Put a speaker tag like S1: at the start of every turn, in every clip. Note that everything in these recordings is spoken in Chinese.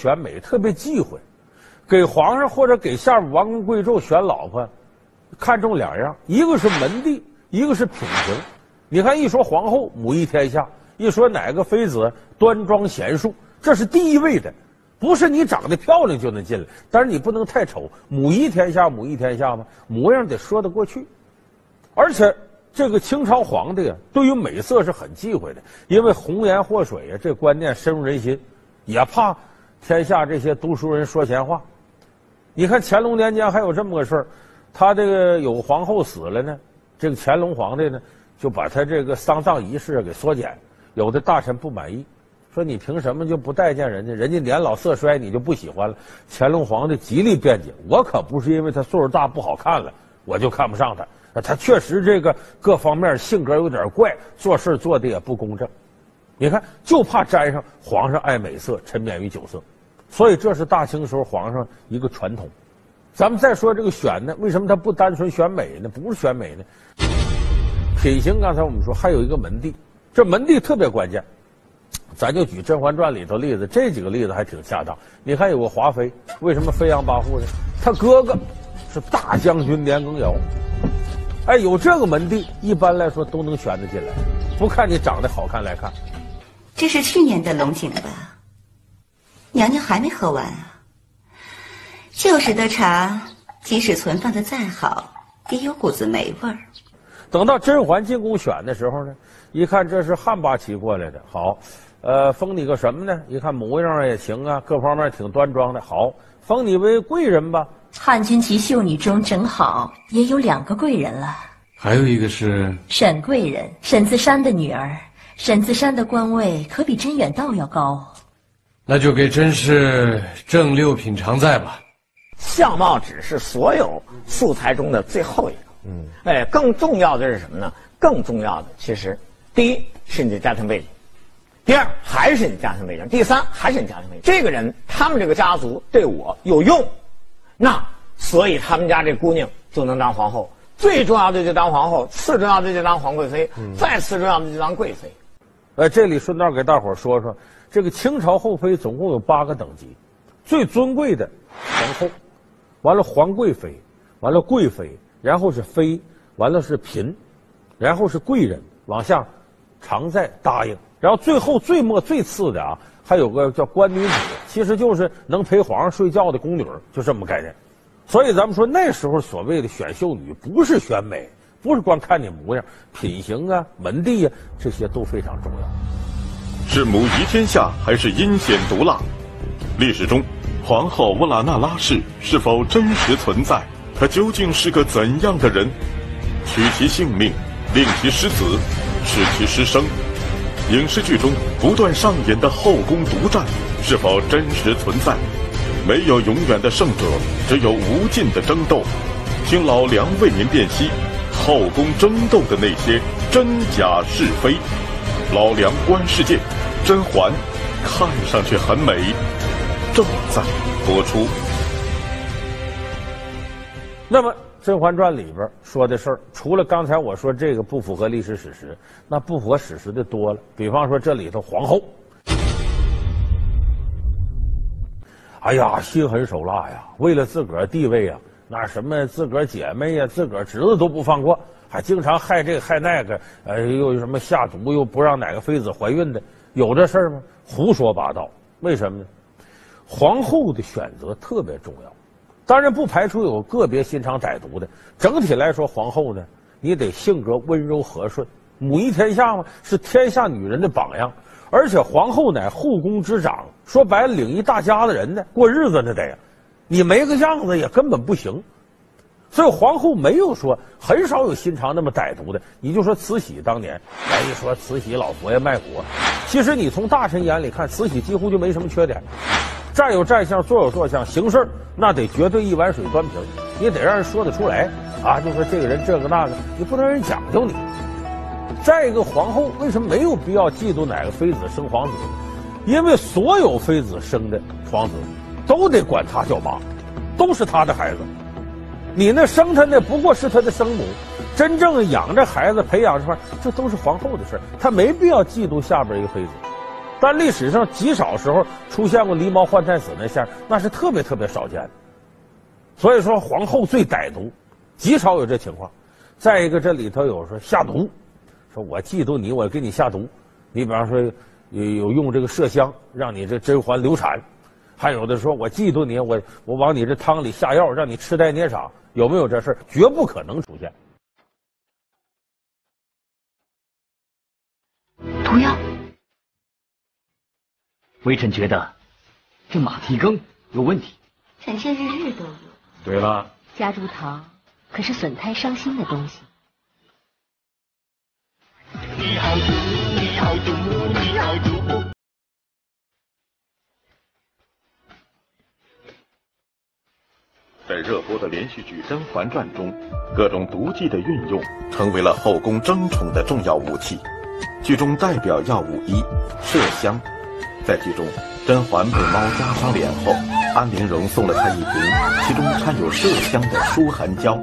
S1: 选美特别忌讳，给皇上或者给下面王公贵胄选老婆，看重两样，一个是门第，一个是品行。你看，一说皇后母仪天下，一说哪个妃子端庄贤淑，这是第一位的，不是你长得漂亮就能进来，但是你不能太丑。母仪天下，母仪天下嘛，模样得说得过去。而且这个清朝皇帝啊，对于美色是很忌讳的，因为红颜祸水啊，这观念深入人心，也怕。天下这些读书人说闲话，你看乾隆年间还有这么个事儿，他这个有皇后死了呢，这个乾隆皇帝呢就把他这个丧葬仪式给缩减，有的大臣不满意，说你凭什么就不待见人家？人家年老色衰，你就不喜欢了？乾隆皇帝极力辩解，我可不是因为他岁数大不好看了，我就看不上他，他确实这个各方面性格有点怪，做事做的也不公正。你看，就怕沾上皇上爱美色，沉湎于酒色，所以这是大清时候皇上一个传统。咱们再说这个选呢，为什么他不单纯选美呢？不是选美呢？品行，刚才我们说还有一个门第，这门第特别关键。咱就举《甄嬛传》里头例子，这几个例子还挺恰当。你看有个华妃，为什么飞扬跋扈呢？他哥哥是大将军年羹尧，哎，有这个门第，一般来说都能选得进来，不看你长得好看来看。
S2: 这是去年的龙井吧？娘娘还没喝完啊。旧时的茶，即使存放的再好，也有股子霉味儿。
S1: 等到甄嬛进宫选的时候呢，一看这是汉八旗过来的，好，呃，封你个什么呢？一看模样也行啊，各方面挺端庄的，好，封你为贵人吧。
S3: 汉军旗秀女中正好也有两个贵人了，
S4: 还有一个是
S3: 沈贵人，沈自山的女儿。沈自山的官位可比甄远道要高，
S4: 那就给甄氏正六品常在吧。
S5: 相貌只是所有素材中的最后一个。嗯，哎，更重要的是什么呢？更重要的其实，第一是你的家庭背景，第二还是你家庭背景，第三还是你家庭背景。这个人，他们这个家族对我有用，那所以他们家这姑娘就能当皇后。最重要的就当皇后，次重要的就当皇贵妃，再次重要的就当贵妃。
S1: 呃，这里顺道给大伙说说，这个清朝后妃总共有八个等级，最尊贵的皇后，完了皇贵妃，完了贵妃，然后是妃，完了是嫔，然后是贵人，往下常在答应，然后最后最末最次的啊，还有个叫官女子，其实就是能陪皇上睡觉的宫女，就这么概念。所以咱们说那时候所谓的选秀女，不是选美。不是光看你模样，品行啊、门第啊，这些都非常重要。
S6: 是母仪天下还是阴险毒辣？历史中，皇后乌拉那拉氏是否真实存在？她究竟是个怎样的人？取其性命，令其失子，使其失生。影视剧中不断上演的后宫独占，是否真实存在？没有永远的胜者，只有无尽的争斗。听老梁为您辨析。后宫争斗的那些真假是非，老梁观世界，甄嬛看上去很美，正在播出。
S1: 那么《甄嬛传》里边说的事儿，除了刚才我说这个不符合历史史实，那不符合史实的多了。比方说这里头皇后，哎呀，心狠手辣呀，为了自个儿地位呀。那什么自个儿姐妹呀，自个儿侄子都不放过，还经常害这个害那个，呃，又什么下毒，又不让哪个妃子怀孕的，有这事儿吗？胡说八道！为什么呢？皇后的选择特别重要，当然不排除有个别心肠歹毒的。整体来说，皇后呢，你得性格温柔和顺，母仪天下嘛，是天下女人的榜样。而且皇后乃后宫之长，说白了，领一大家子人呢，过日子那得。你没个样子也根本不行，所以皇后没有说很少有心肠那么歹毒的。你就说慈禧当年，哎，一说慈禧老佛爷卖国，其实你从大臣眼里看，慈禧几乎就没什么缺点，站有站相，坐有坐相，行事那得绝对一碗水端平，你得让人说得出来啊。就说这个人这个那个，你不能让人讲究你。再一个，皇后为什么没有必要嫉妒哪个妃子生皇子？因为所有妃子生的皇子。都得管他叫妈，都是他的孩子。你那生他那不过是他的生母，真正养着孩子、培养这块，这都是皇后的事他没必要嫉妒下边一个妃子。但历史上极少时候出现过狸猫换太子那相，那是特别特别少见的。所以说皇后最歹毒，极少有这情况。再一个，这里头有说下毒，说我嫉妒你，我给你下毒。你比方说有有用这个麝香让你这甄嬛流产，还有的说我嫉妒你，我我往你这汤里下药让你痴呆捏傻，有没有这事绝不可能出现。
S7: 毒药。微臣觉得这马蹄羹有问题。
S2: 臣妾日日都有。
S4: 对了，
S3: 夹竹桃可是损胎伤心的东西。
S8: 你好毒，你好毒，
S6: 热播的连续剧《甄嬛传》中，各种毒剂的运用成为了后宫争宠的重要武器。剧中代表药物一麝香。在剧中，甄嬛被猫扎伤脸后，安陵容送了她一瓶其中掺有麝香的舒痕胶，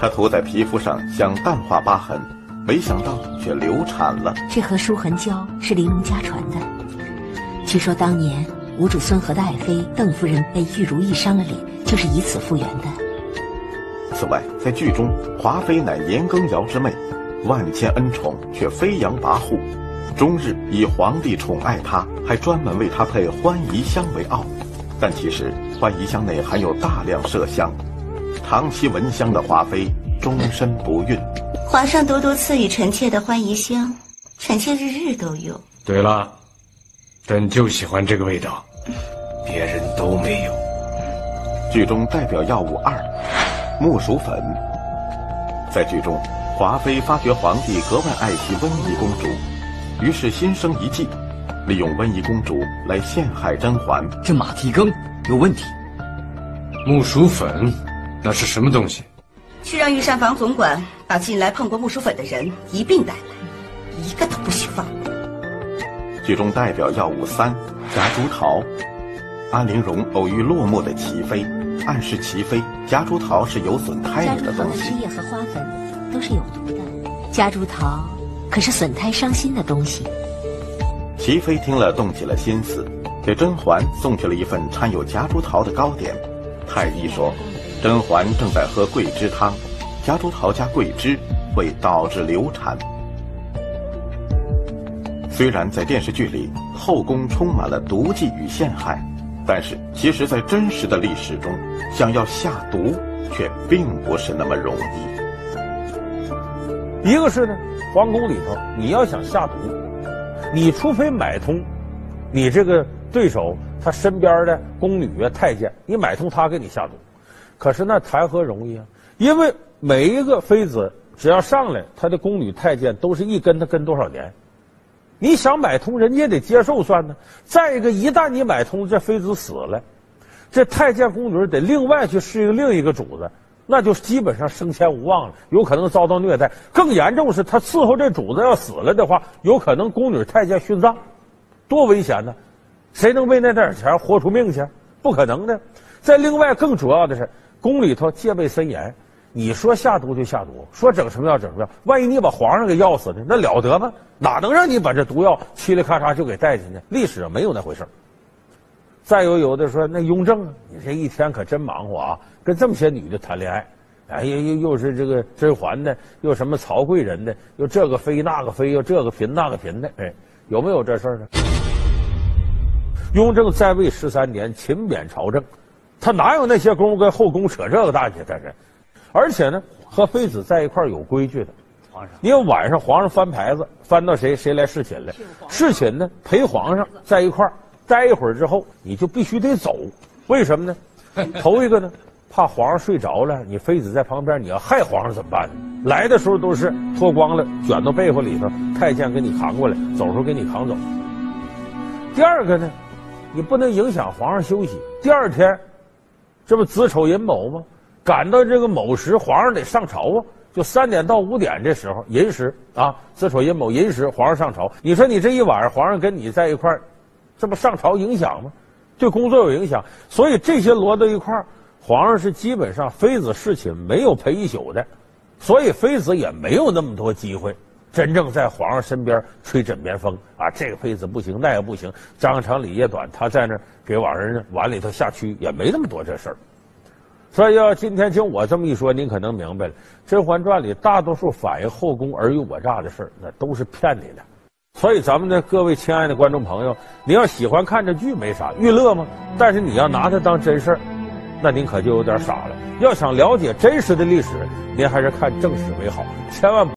S6: 她涂在皮肤上想淡化疤痕，没想到却流产了。
S9: 这盒舒痕胶是玲珑家传的，据说当年吴主孙和的爱妃邓夫人被玉如意伤了脸，就是以此复原的。
S6: 此外，在剧中，华妃乃年羹尧之妹，万千恩宠却飞扬跋扈。终日以皇帝宠爱她，还专门为她配欢宜香为傲，但其实欢宜香内含有大量麝香，长期闻香的华妃终身不孕。
S2: 皇上独独赐予臣妾的欢宜香，臣妾日日都用。
S4: 对了，朕就喜欢这个味道，别人都没有。
S6: 剧中代表药物二，木薯粉。在剧中，华妃发觉皇帝格外爱惜温宜公主。于是心生一计，利用温宜公主来陷害甄嬛。
S7: 这马蹄羹有问题。
S4: 木薯粉，那是什么东西？
S2: 去让御膳房总管把近来碰过木薯粉的人一并带来，一个都不许放过。
S6: 剧中代表药物三夹竹桃。安陵容偶遇落寞的齐妃，暗示齐妃夹竹桃是有损胎儿的东西。
S9: 夹竹桃的汁液和花粉都是有毒的，夹竹桃。可是损胎伤心的东西。
S6: 齐妃听了，动起了心思，给甄嬛送去了一份掺有夹竹桃的糕点。太医说，甄嬛正在喝桂枝汤，夹竹桃加桂枝会导致流产。虽然在电视剧里后宫充满了毒计与陷害，但是其实，在真实的历史中，想要下毒却并不是那么容
S1: 易。一个是呢。皇宫里头，你要想下毒，你除非买通你这个对手他身边的宫女啊、太监，你买通他给你下毒。可是那谈何容易啊！因为每一个妃子只要上来，他的宫女太监都是一跟他跟多少年，你想买通人家得接受算呢。再一个，一旦你买通这妃子死了，这太监宫女得另外去适应另一个主子。那就基本上升迁无望了，有可能遭到虐待。更严重是他伺候这主子要死了的话，有可能宫女太监殉葬，多危险呢！谁能为那点钱豁出命去？不可能的。再另外更主要的是，宫里头戒备森严，你说下毒就下毒，说整什么药整什么药。万一你把皇上给药死呢？那了得吗？哪能让你把这毒药嘁哩咔嚓就给带进去？历史上没有那回事再有有的说那雍正，你这一天可真忙活啊，跟这么些女的谈恋爱，哎又又又是这个甄嬛的，又什么曹贵人的，又这个妃那个妃，又这个嫔那个嫔的，哎，有没有这事儿呢？雍正在位十三年，勤勉朝政，他哪有那些功夫跟后宫扯这个大去？这是，而且呢，和妃子在一块儿有规矩的。皇上，因为晚上皇上翻牌子，翻到谁谁来侍寝来，侍寝呢陪皇上在一块儿。待一会儿之后，你就必须得走，为什么呢？头一个呢，怕皇上睡着了，你妃子在旁边，你要害皇上怎么办呢？来的时候都是脱光了，卷到被窝里头，太监给你扛过来，走时候给你扛走。第二个呢，你不能影响皇上休息。第二天，这不子丑寅卯吗？赶到这个卯时，皇上得上朝啊，就三点到五点这时候寅时啊，子丑寅卯寅时，皇上上朝。你说你这一晚上，皇上跟你在一块儿。这不上朝影响吗？对工作有影响，所以这些摞到一块儿，皇上是基本上妃子侍寝没有陪一宿的，所以妃子也没有那么多机会。真正在皇上身边吹枕边风啊，这个妃子不行，那个不行，张长李叶短，他在那给往人碗里头下蛆，也没那么多这事儿。所以要今天听我这么一说，您可能明白了，《甄嬛传》里大多数反映后宫尔虞我诈的事儿，那都是骗你的。所以咱们的各位亲爱的观众朋友，你要喜欢看这剧没啥娱乐吗？但是你要拿它当真事儿，那您可就有点傻了。要想了解真实的历史，您还是看正史为好，千万。